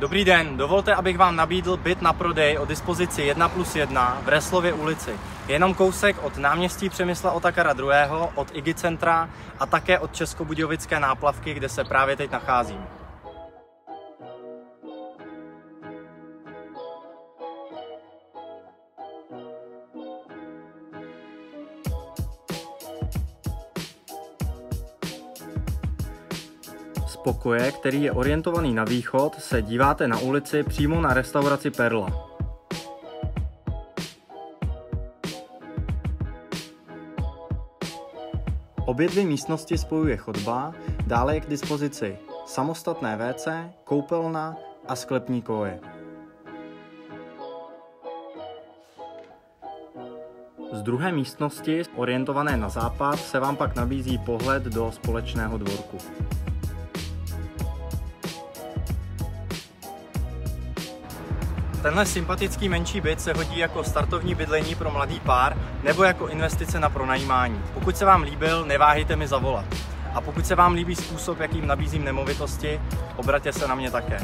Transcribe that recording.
Dobrý den, dovolte, abych vám nabídl byt na prodej o dispozici 1 plus 1 v Reslově ulici. Je jenom kousek od náměstí Přemysla Otakara II., od Igi centra a také od Českobudějovické náplavky, kde se právě teď nacházím. Pokoje, který je orientovaný na východ, se díváte na ulici přímo na restauraci Perla. Obě dvě místnosti spojuje chodba, dále je k dispozici samostatné WC, koupelna a sklepní koje. Z druhé místnosti, orientované na západ, se vám pak nabízí pohled do společného dvorku. Tenhle sympatický menší byt se hodí jako startovní bydlení pro mladý pár nebo jako investice na pronajímání. Pokud se vám líbil, neváhejte mi zavolat. A pokud se vám líbí způsob, jakým nabízím nemovitosti, obratě se na mě také.